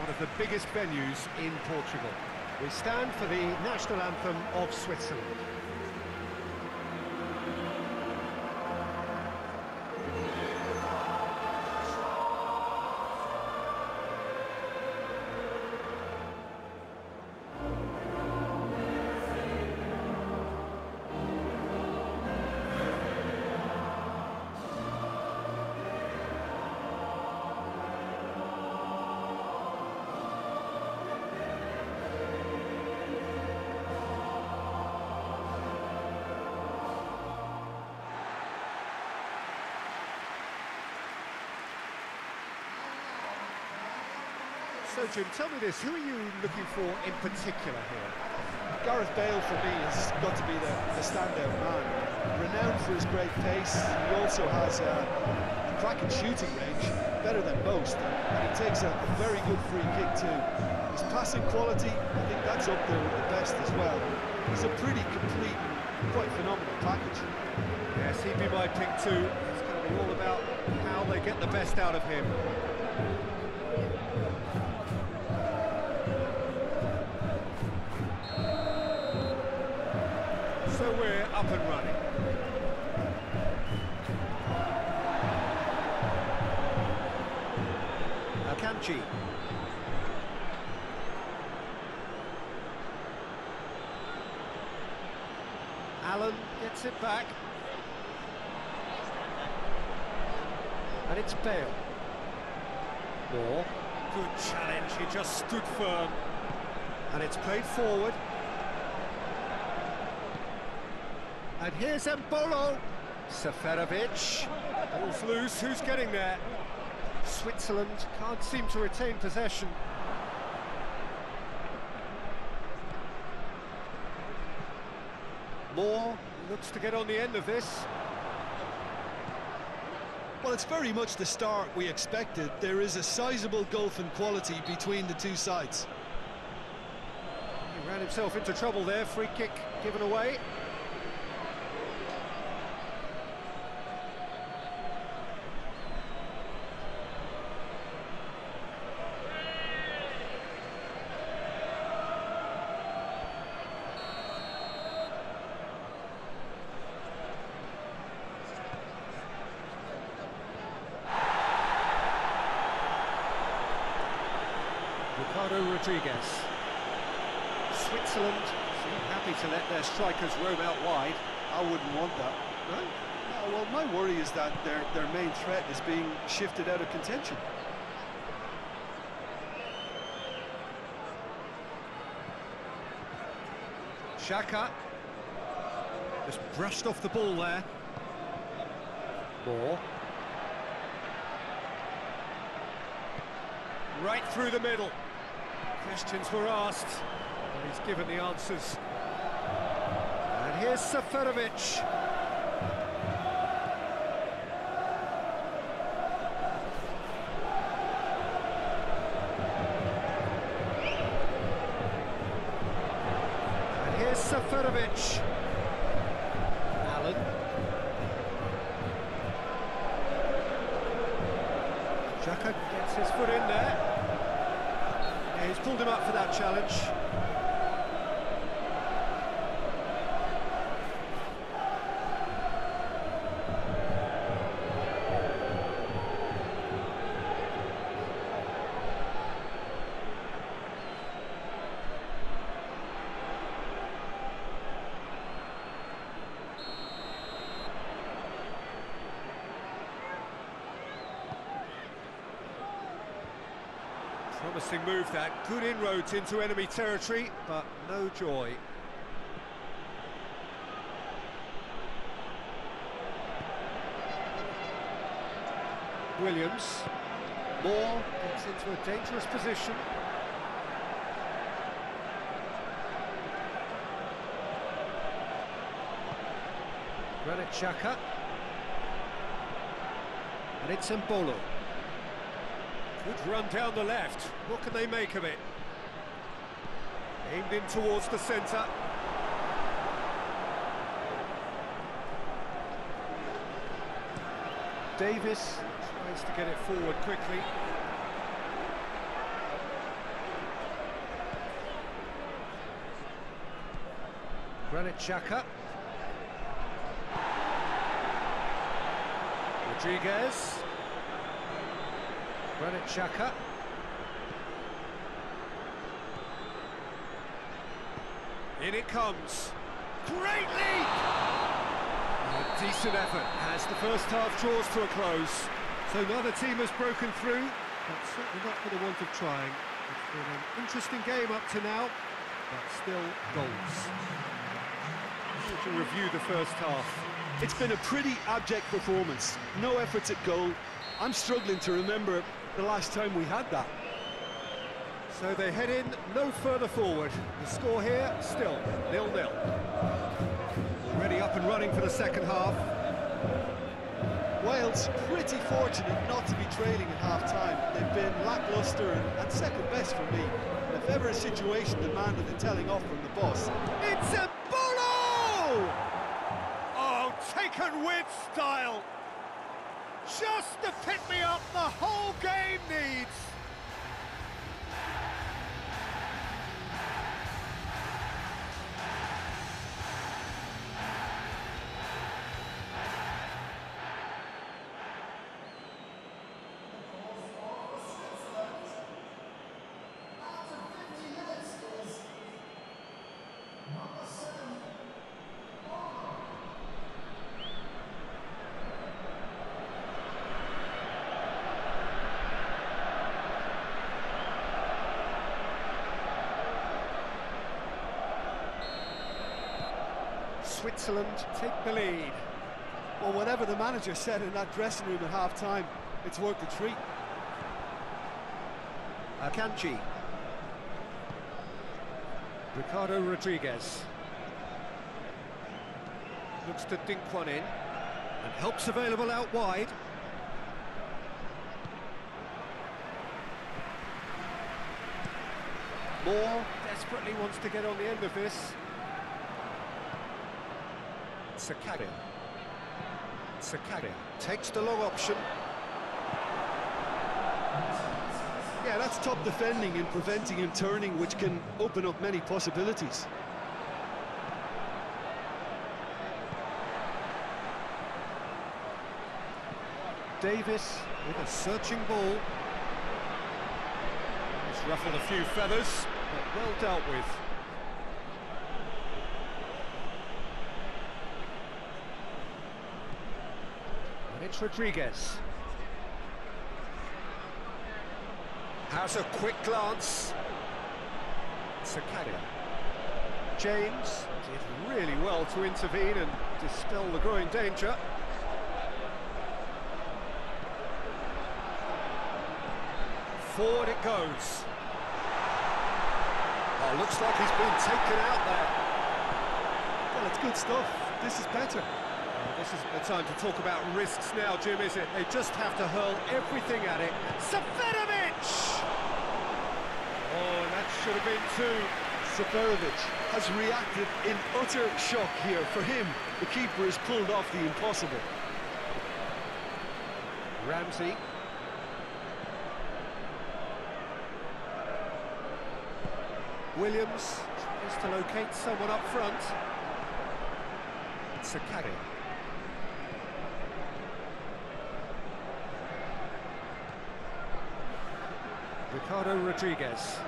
one of the biggest venues in Portugal. We stand for the national anthem of Switzerland. So, Jim, tell me this, who are you looking for in particular here? Gareth Bale, for me, has got to be the, the standout man. Renowned for his great pace, he also has a, a cracking shooting range, better than most, and he takes a, a very good free kick too. His passing quality, I think that's up there with the best as well. He's a pretty complete, quite phenomenal package. Yes, he'd be my pick too. It's going to be all about how they get the best out of him. Up and running. Akanji. Allen gets it back. And it's Bale. Moore. Good challenge, he just stood firm. And it's played forward. And here's Embolo. Seferovic. Ball's loose, who's getting there? Switzerland can't seem to retain possession. Moore looks to get on the end of this. Well, it's very much the start we expected. There is a sizable gulf in quality between the two sides. He ran himself into trouble there, free kick given away. Rodriguez. Switzerland seem happy to let their strikers roam out wide. I wouldn't want that. No? No, well, my worry is that their, their main threat is being shifted out of contention. Xhaka. Just brushed off the ball there. Moore. Right through the middle. Questions were asked, and he's given the answers. And here's Seferovic. And here's Seferovic. Allen. Xhaka gets his foot in there. Yeah, he's pulled him up for that challenge. Promising move that, good inroads into enemy territory, but no joy. Williams, Moore gets into a dangerous position. Granit Xhaka. And it's Embolo. Good run down the left. What can they make of it? Aimed in towards the centre. Davies tries to get it forward quickly. Granit Xhaka. Rodriguez. Granit Xhaka. In it comes. Great! A decent effort as the first half draws to a close. So neither team has broken through, but certainly not for the want of trying. It's been an interesting game up to now, but still goals. To review the first half. It's been a pretty abject performance. No efforts at goal. I'm struggling to remember the last time we had that. So they head in no further forward. The score here, still nil-nil. Already up and running for the second half. Wales pretty fortunate not to be trailing at half-time. They've been lacklustre and, and, second best for me. If ever a situation demanded a telling off from the boss... It's a Bolo! Oh, taken with style! Just to pick-me-up the whole game needs! Switzerland take the lead. Well, whatever the manager said in that dressing room at half-time, it's worked a treat. Akanji. Ricardo Rodriguez. Looks to dink one in. And helps available out wide. Moore desperately wants to get on the end of this. Zakaria. Zakaria takes the long option. Yeah, that's top defending and preventing him turning, which can open up many possibilities. Davies with a searching ball. He's ruffled a few feathers, but well dealt with. Rodriguez. Has a quick glance. Zakaria. James did really well to intervene and dispel the growing danger. Forward it goes. Oh, looks like he's been taken out there. Well, it's good stuff. This is better. This isn't the time to talk about risks now, Jim, is it? They just have to hurl everything at it. Seferovic! Oh, that should have been two. Seferovic has reacted in utter shock here. For him, the keeper has pulled off the impossible. Ramsey. Williams tries to locate someone up front. Zakaria. Ricardo Rodriguez.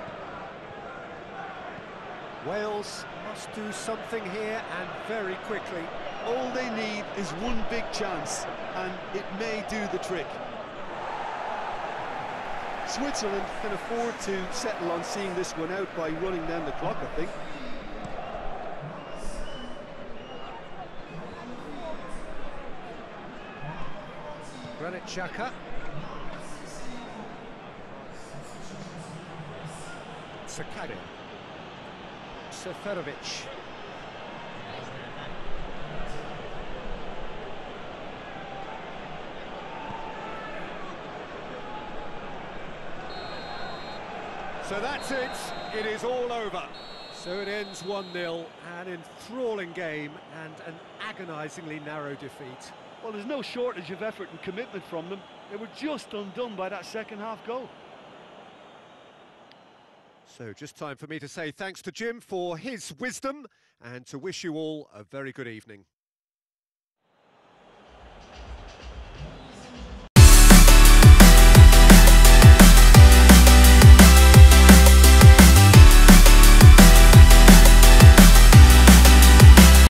Wales must do something here and very quickly. All they need is one big chance, and it may do the trick. Switzerland can afford to settle on seeing this one out by running down the clock, I think. Granit Xhaka. Zakaria. Seferovic. So that's it, it is all over. So it ends 1-0, an enthralling game and an agonisingly narrow defeat. Well, there's no shortage of effort and commitment from them. They were just undone by that second half goal. So just time for me to say thanks to Jim for his wisdom and to wish you all a very good evening.